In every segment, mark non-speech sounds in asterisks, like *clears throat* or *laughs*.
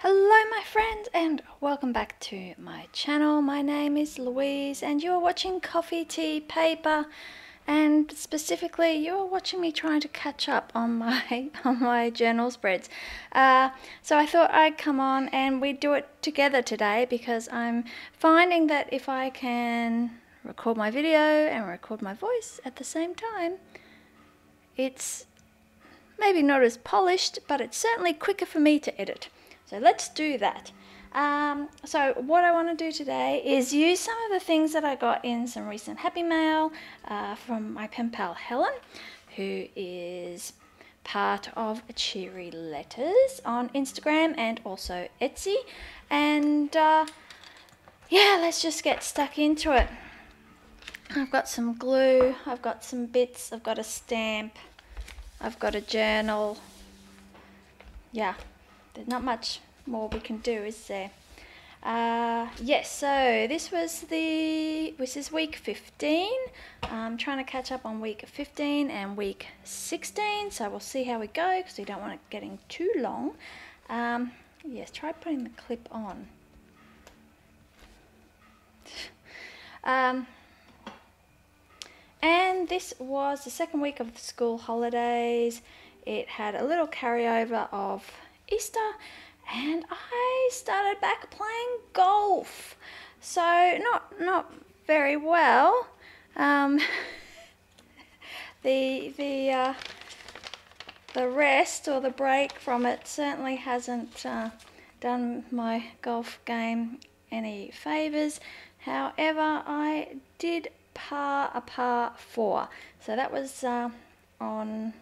Hello my friends and welcome back to my channel. My name is Louise and you are watching Coffee Tea Paper and specifically you are watching me trying to catch up on my *laughs* on my journal spreads. Uh, so I thought I'd come on and we'd do it together today because I'm finding that if I can record my video and record my voice at the same time it's maybe not as polished but it's certainly quicker for me to edit. So let's do that. Um, so what I want to do today is use some of the things that I got in some recent Happy Mail uh, from my pen pal Helen, who is part of Cheery Letters on Instagram and also Etsy. And uh, yeah, let's just get stuck into it. I've got some glue, I've got some bits, I've got a stamp, I've got a journal. Yeah, there's not much more we can do, is there? Uh, yes, so this was the, this is week 15. I'm trying to catch up on week 15 and week 16, so we'll see how we go because we don't want it getting too long. Um, yes, try putting the clip on. Um, and this was the second week of the school holidays. It had a little carryover of Easter and I started back playing golf. So not not very well. Um, *laughs* the the uh, the rest or the break from it certainly hasn't uh, done my golf game any favors. However, I did par a par four, so that was uh, on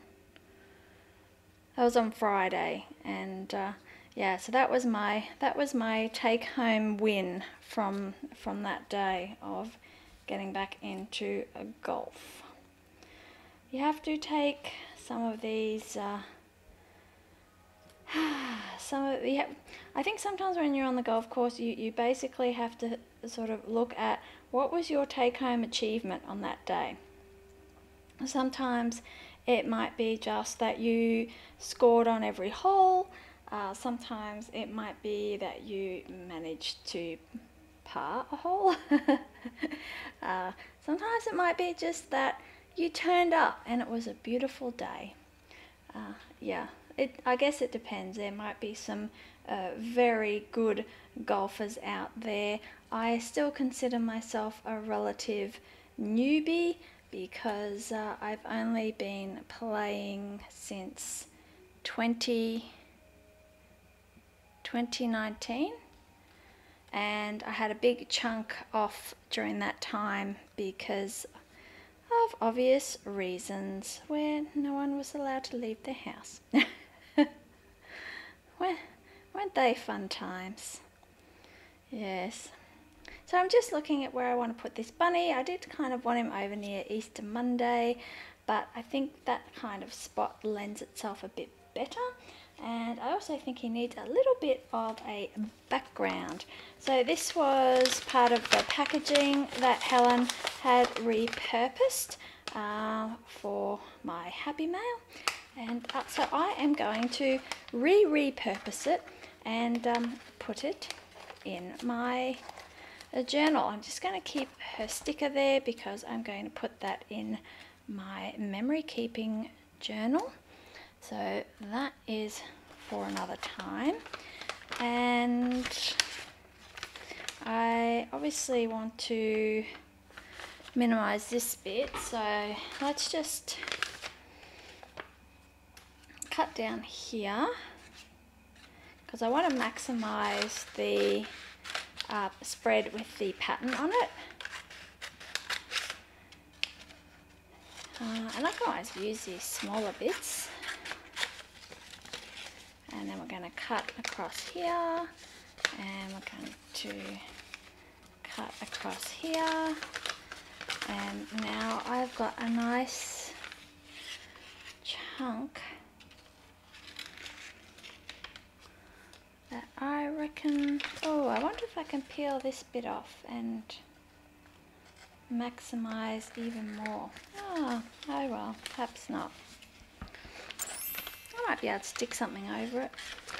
that was on Friday, and uh, yeah, so that was my that was my take home win from from that day of getting back into a golf. You have to take some of these. Uh, *sighs* some of yeah, I think sometimes when you're on the golf course, you you basically have to sort of look at what was your take home achievement on that day. Sometimes it might be just that you scored on every hole. Uh, sometimes it might be that you managed to par a hole. *laughs* uh, sometimes it might be just that you turned up and it was a beautiful day. Uh, yeah, it, I guess it depends. There might be some uh, very good golfers out there. I still consider myself a relative newbie because uh, I've only been playing since 20, 2019 and I had a big chunk off during that time because of obvious reasons where no one was allowed to leave their house. *laughs* weren't they fun times? Yes. So I'm just looking at where I want to put this bunny. I did kind of want him over near Easter Monday, but I think that kind of spot lends itself a bit better. And I also think he needs a little bit of a background. So this was part of the packaging that Helen had repurposed uh, for my Happy Mail. And uh, so I am going to re-repurpose it and um, put it in my a journal. I'm just going to keep her sticker there because I'm going to put that in my memory keeping journal. So that is for another time. And I obviously want to minimize this bit. So let's just cut down here because I want to maximize the uh, spread with the pattern on it. Uh, and I can always use these smaller bits. And then we're going to cut across here. And we're going to cut across here. And now I've got a nice chunk that I reckon, oh I wonder if I can peel this bit off and maximize even more. Oh, oh well, perhaps not. I might be able to stick something over it.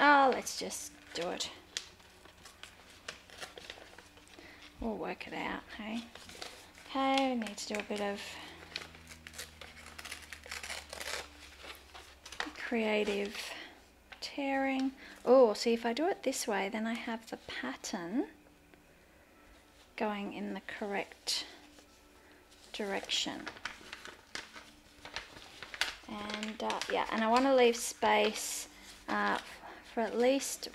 Oh, let's just do it. We'll work it out, hey? Okay, we need to do a bit of creative tearing. Oh, see if I do it this way, then I have the pattern going in the correct direction. And uh, yeah, and I want to leave space uh, for at least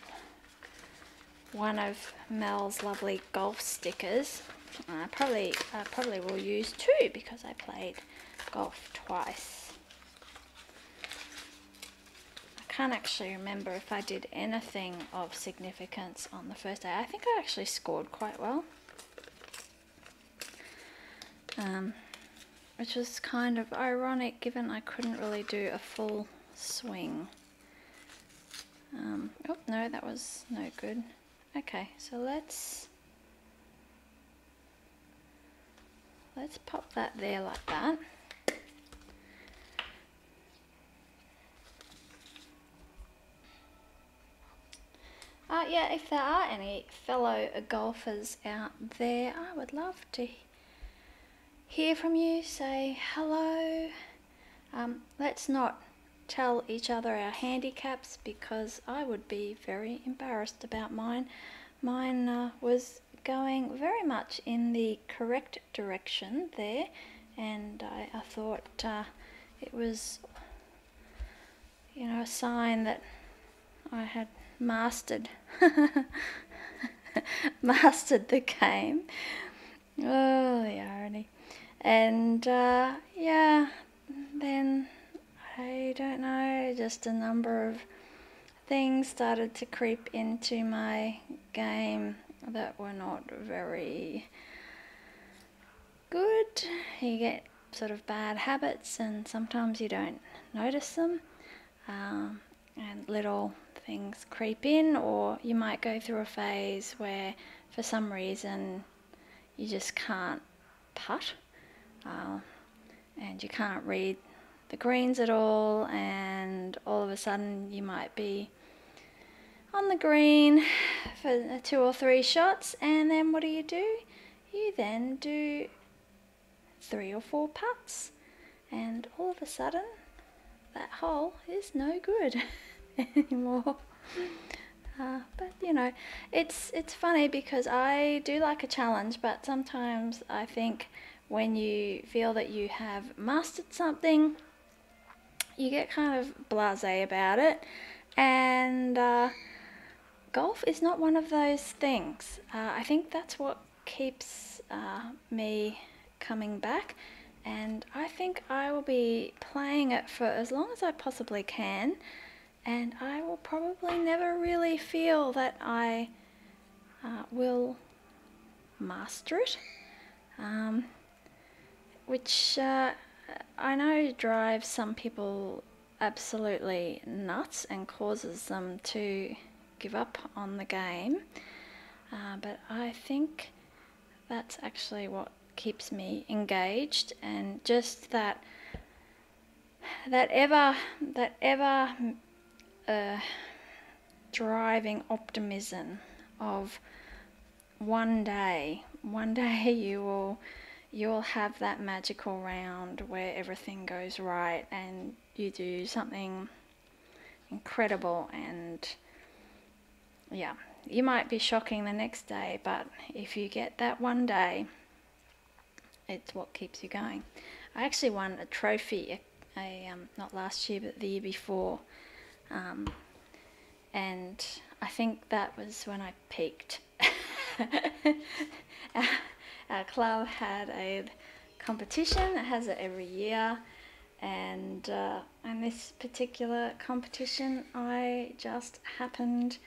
one of Mel's lovely golf stickers. I probably I probably will use two because I played golf twice. I can't actually remember if I did anything of significance on the first day. I think I actually scored quite well. Um, which was kind of ironic given I couldn't really do a full swing. Um, oh no, that was no good. Okay, so let's let's pop that there like that. Uh, yeah, if there are any fellow golfers out there, I would love to hear from you. Say hello. Um, let's not tell each other our handicaps because I would be very embarrassed about mine. Mine uh, was going very much in the correct direction there and I, I thought uh, it was you know a sign that I had mastered *laughs* mastered the game oh the irony and uh, yeah then I don't know, just a number of things started to creep into my game that were not very good. You get sort of bad habits and sometimes you don't notice them. Um, and little things creep in or you might go through a phase where for some reason you just can't putt uh, and you can't read the greens at all and all of a sudden you might be on the green for two or three shots and then what do you do? You then do three or four putts and all of a sudden that hole is no good *laughs* *laughs* anymore. Uh, but you know, it's it's funny because I do like a challenge, but sometimes I think when you feel that you have mastered something, you get kind of blasé about it. And uh, golf is not one of those things. Uh, I think that's what keeps uh, me coming back. And I think I will be playing it for as long as I possibly can. And I will probably never really feel that I uh, will master it. Um, which uh, I know drives some people absolutely nuts and causes them to give up on the game. Uh, but I think that's actually what keeps me engaged and just that that ever that ever uh, driving optimism of one day one *laughs* day you will you'll have that magical round where everything goes right and you do something incredible and yeah you might be shocking the next day but if you get that one day it's what keeps you going. I actually won a trophy a, a um, not last year but the year before um, and I think that was when I peaked *laughs* our club had a competition. It has it every year, and uh, in this particular competition, I just happened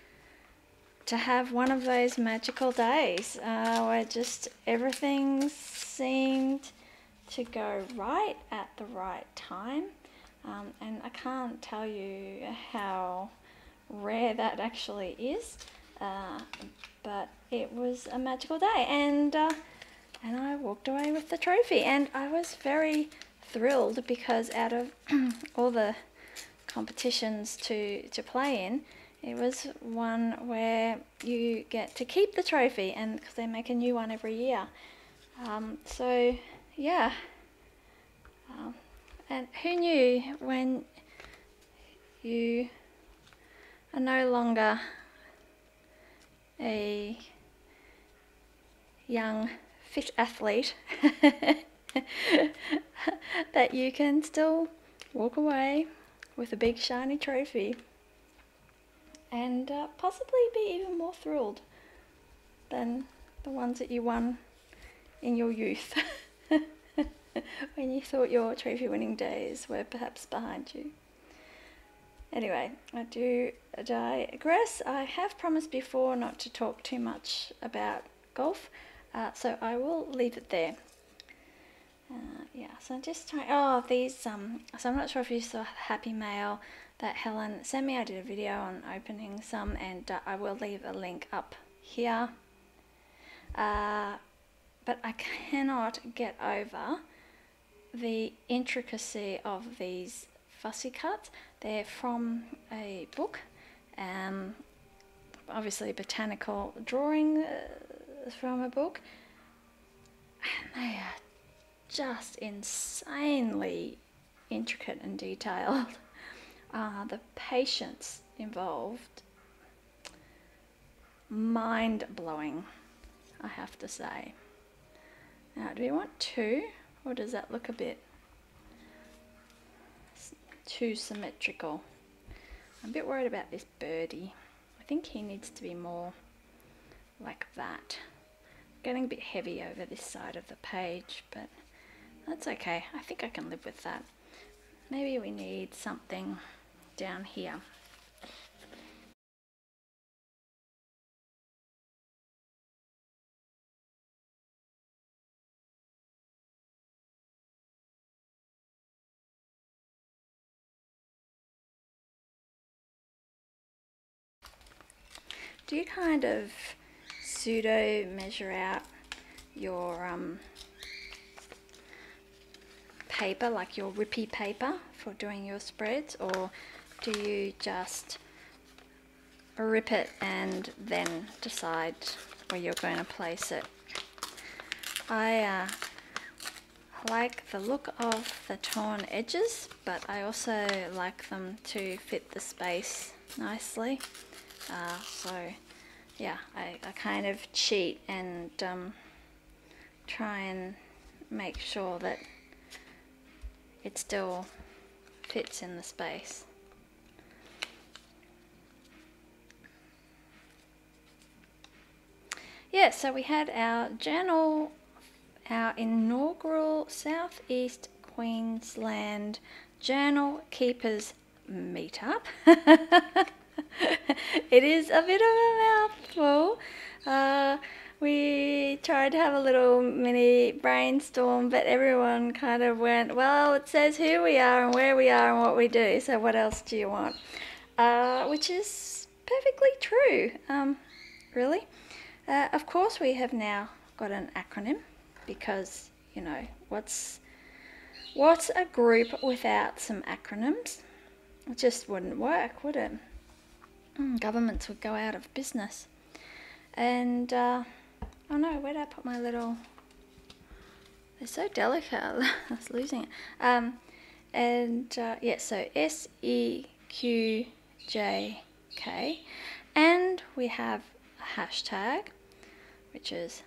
to have one of those magical days uh, where just everything seemed to go right at the right time. Um, and I can't tell you how rare that actually is, uh, but it was a magical day. And uh, and I walked away with the trophy and I was very thrilled because out of *clears throat* all the competitions to, to play in, it was one where you get to keep the trophy and because they make a new one every year. Um, so yeah, um, and who knew when you are no longer a young fit athlete *laughs* that you can still walk away with a big shiny trophy and uh, possibly be even more thrilled than the ones that you won in your youth *laughs* *laughs* when you thought your trophy winning days were perhaps behind you. Anyway, I do digress. I have promised before not to talk too much about golf, uh, so I will leave it there. Uh, yeah, so just trying. Oh, these. Um, so I'm not sure if you saw Happy Mail that Helen sent me. I did a video on opening some, and uh, I will leave a link up here. Uh, but I cannot get over the intricacy of these fussy cuts. They're from a book, um, obviously botanical drawing uh, from a book, and they are just insanely intricate and detailed. *laughs* Uh, the patience involved, mind blowing, I have to say. Now, do we want two, or does that look a bit too symmetrical? I'm a bit worried about this birdie. I think he needs to be more like that. Getting a bit heavy over this side of the page, but that's okay. I think I can live with that. Maybe we need something down here. Do you kind of pseudo measure out your um, paper, like your rippy paper for doing your spreads, or do you just rip it and then decide where you're going to place it? I uh, like the look of the torn edges, but I also like them to fit the space nicely. Uh, so yeah, I, I, kind of cheat and um, try and make sure that it still fits in the space. Yeah, so we had our journal, our inaugural Southeast Queensland Journal Keepers meetup. *laughs* *laughs* it is a bit of a mouthful. Uh, we tried to have a little mini brainstorm, but everyone kind of went, well, it says who we are and where we are and what we do, so what else do you want? Uh, which is perfectly true, um, really. Uh, of course, we have now got an acronym because, you know, what's, what's a group without some acronyms? It just wouldn't work, would it? Mm, governments would go out of business. And, uh, Oh no, where did I put my little... They're so delicate, *laughs* I was losing it. Um, and uh, yeah, so S-E-Q-J-K. And we have a hashtag, which is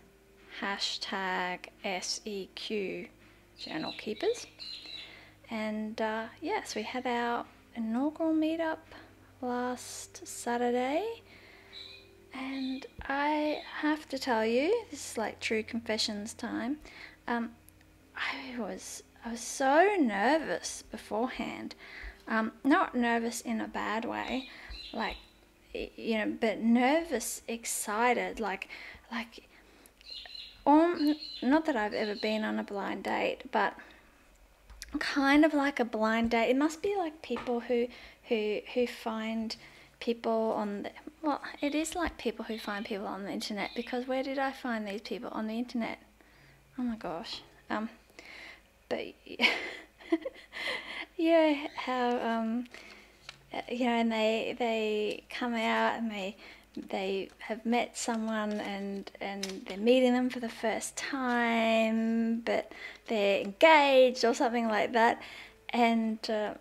hashtag SEQ Journal Keepers. And uh, yes, we had our inaugural meetup last Saturday and I have to tell you, this is like true confessions time. Um, I was I was so nervous beforehand. Um, not nervous in a bad way, like you know, but nervous, excited, like like um, not that I've ever been on a blind date, but kind of like a blind date. It must be like people who who who find people on the, well, it is like people who find people on the internet because where did I find these people on the internet? Oh my gosh. Um, but *laughs* yeah, how um, uh, you know, and they they come out and they they have met someone and and they're meeting them for the first time, but they're engaged or something like that, and. Uh,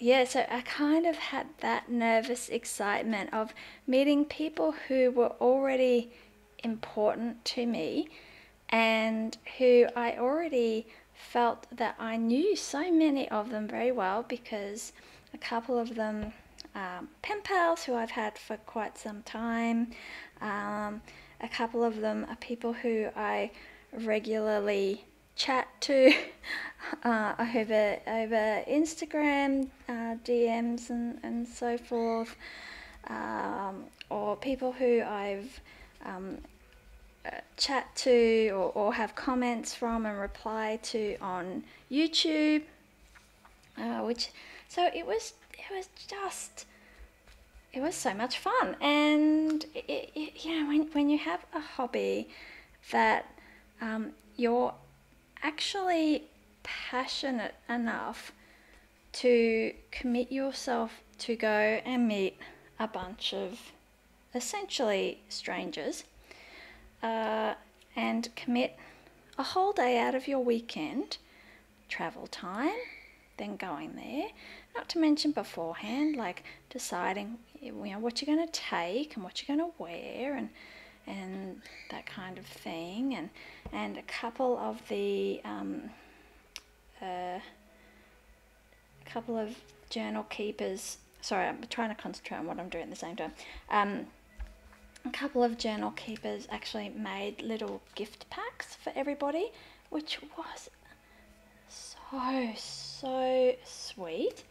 yeah, so I kind of had that nervous excitement of meeting people who were already important to me and who I already felt that I knew so many of them very well because a couple of them um, pen pals who I've had for quite some time. Um, a couple of them are people who I regularly chat to *laughs* uh, over over Instagram uh, DMs and, and so forth, um, or people who I've um, uh, chat to or, or have comments from and reply to on YouTube, uh, which so it was it was just it was so much fun and it, it, you know when, when you have a hobby that um, you're actually passionate enough to commit yourself to go and meet a bunch of essentially strangers uh, and commit a whole day out of your weekend, travel time, then going there. Not to mention beforehand, like deciding you know what you're going to take and what you're going to wear and and that kind of thing, and and a couple of the um, uh, a couple of journal keepers. Sorry, I'm trying to concentrate on what I'm doing at the same time. Um, a couple of journal keepers actually made little gift packs for everybody, which was so so sweet.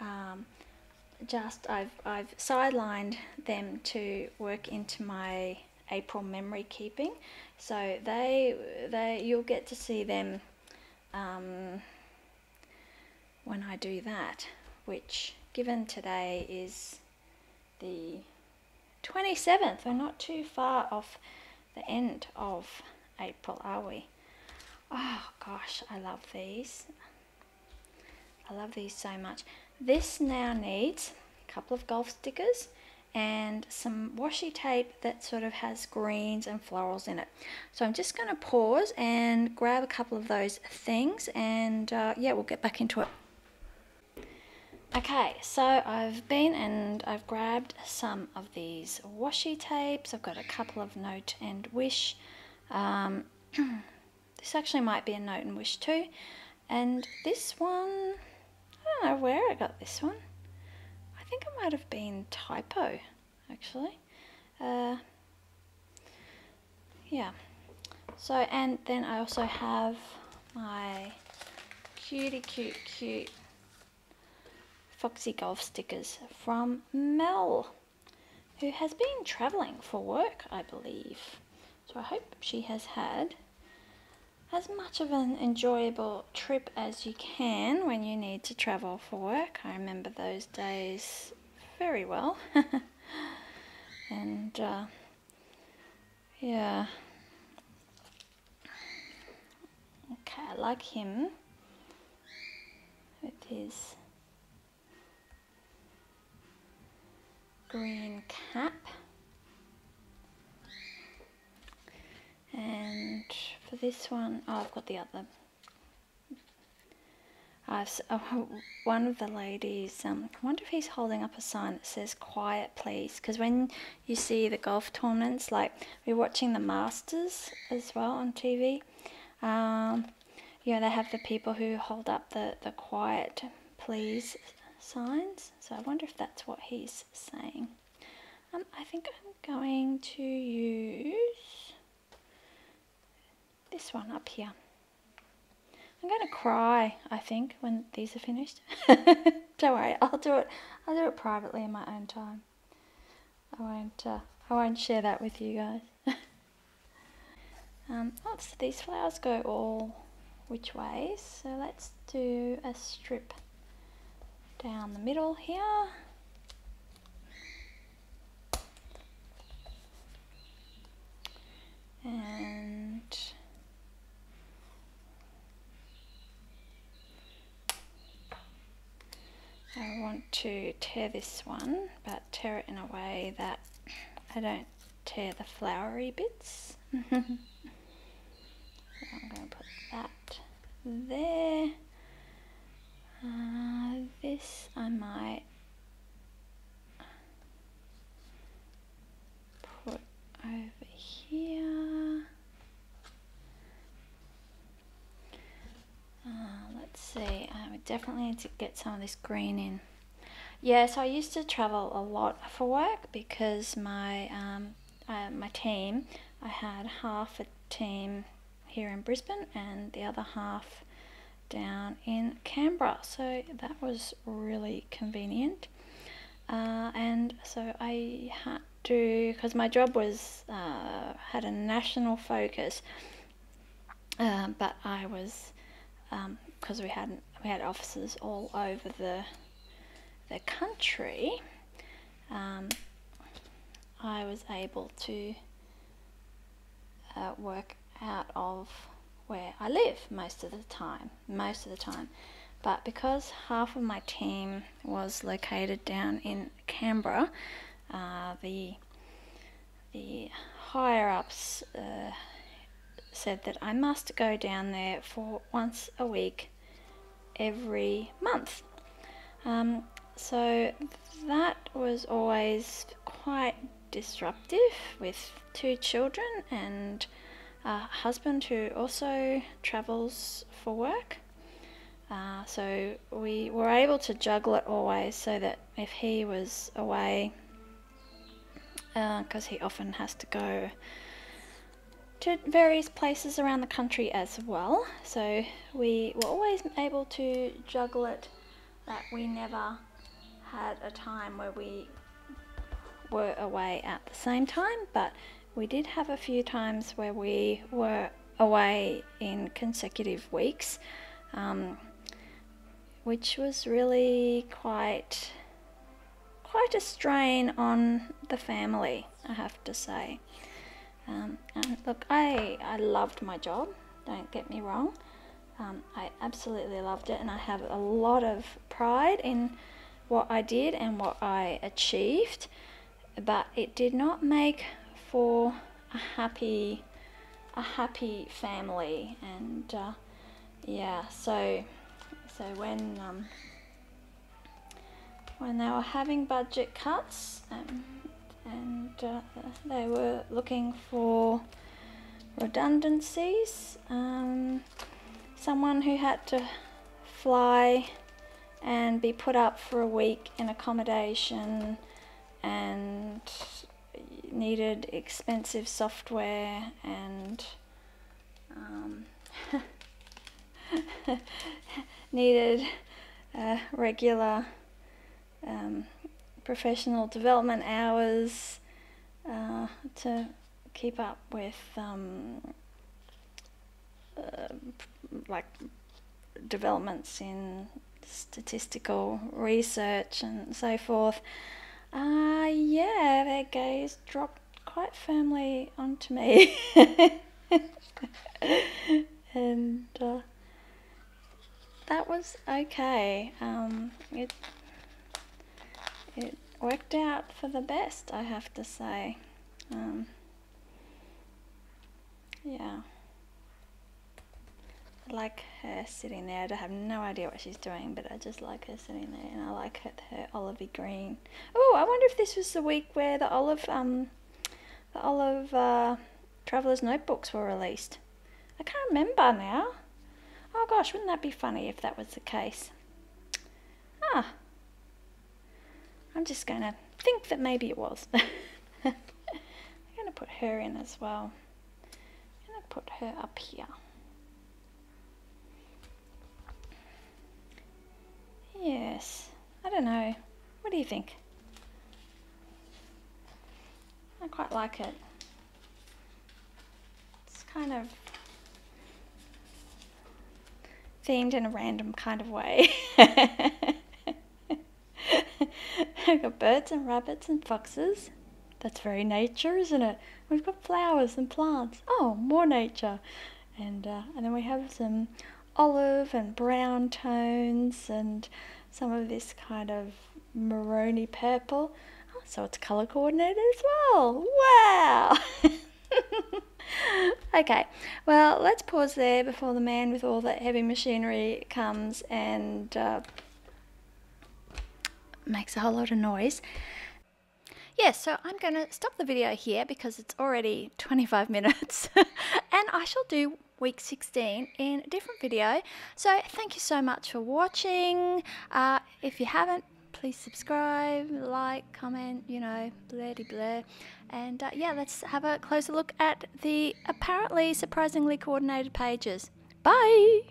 Um, just I've I've sidelined them to work into my April memory keeping. So they they you'll get to see them um, when I do that, which given today is the 27th. We're not too far off the end of April, are we? Oh gosh, I love these. I love these so much. This now needs a couple of golf stickers and some washi tape that sort of has greens and florals in it. So I'm just going to pause and grab a couple of those things and uh, yeah, we'll get back into it. Okay, so I've been and I've grabbed some of these washi tapes. I've got a couple of note and wish. Um, *clears throat* this actually might be a note and wish too. And this one, know where I got this one I think it might have been typo, actually. Uh, yeah. So, and then I also have my cutie cute cute Foxy Golf stickers from Mel, who has been travelling for work, I believe. So I hope she has had as much of an enjoyable trip as you can when you need to travel for work. I remember those days very well. *laughs* and uh, yeah. Okay, I like him with his green cap. And for this one, oh, I've got the other. I've, oh, *laughs* one of the ladies, um, I wonder if he's holding up a sign that says quiet please. Because when you see the golf tournaments like we're watching the Masters as well on TV um, you know they have the people who hold up the, the quiet please signs. So I wonder if that's what he's saying. Um, I think I'm going to use this one up here. I'm going to cry, I think, when these are finished. *laughs* Don't worry, I'll do it. I'll do it privately in my own time. I won't. Uh, I won't share that with you guys. *laughs* um, oops, these flowers go all which ways. So let's do a strip down the middle here. And I want to tear this one, but tear it in a way that I don't tear the flowery bits. *laughs* so I'm going to put that there. Uh, this I might put over here. Uh, let's see, I would definitely need to get some of this green in. Yeah, so I used to travel a lot for work because my um, uh, my team, I had half a team here in Brisbane and the other half down in Canberra. So that was really convenient. Uh, and so I had to, because my job was uh, had a national focus, uh, but I was because um, we had we had offices all over the the country. Um, I was able to uh, work out of where I live most of the time, most of the time. But because half of my team was located down in Canberra, uh, the the higher ups uh, said that I must go down there for once a week every month. Um, so that was always quite disruptive with two children and a husband who also travels for work. Uh, so we were able to juggle it always so that if he was away, because uh, he often has to go to various places around the country as well. So we were always able to juggle it that we never had a time where we were away at the same time, but we did have a few times where we were away in consecutive weeks, um, which was really quite quite a strain on the family, I have to say. Um, and look, I I loved my job. Don't get me wrong. Um, I absolutely loved it, and I have a lot of pride in what I did and what I achieved but it did not make for a happy a happy family and uh, yeah so so when um, when they were having budget cuts um, and uh, they were looking for redundancies. Um, someone who had to fly and be put up for a week in accommodation and needed expensive software and um, *laughs* needed uh, regular um, professional development hours uh, to keep up with um, uh, like developments in statistical research and so forth. Uh, yeah, their gaze dropped quite firmly onto me. *laughs* and uh, that was okay. Um, it, it worked out for the best, I have to say. Um, yeah I like her sitting there. I have no idea what she's doing, but I just like her sitting there, and I like her, her olivey green. Oh, I wonder if this was the week where the olive, um, the olive uh, travelers notebooks were released. I can't remember now. Oh gosh, wouldn't that be funny if that was the case? Ah, I'm just going to think that maybe it was. *laughs* I'm going to put her in as well. I'm going to put her up here. Yes, I don't know. What do you think? I quite like it. It's kind of themed in a random kind of way. *laughs* *laughs* I've got birds and rabbits and foxes. That's very nature, isn't it? We've got flowers and plants. Oh, more nature. And, uh, and then we have some olive and brown tones and some of this kind of maroony purple. Oh, so it's color coordinated as well. Wow! *laughs* okay, well, let's pause there before the man with all that heavy machinery comes and uh, makes a whole lot of noise. Yeah, so I'm going to stop the video here because it's already 25 *laughs* minutes and I shall do week 16 in a different video. So thank you so much for watching. Uh, if you haven't, please subscribe, like, comment, you know, blurdy blur. And uh, yeah, let's have a closer look at the apparently surprisingly coordinated pages. Bye!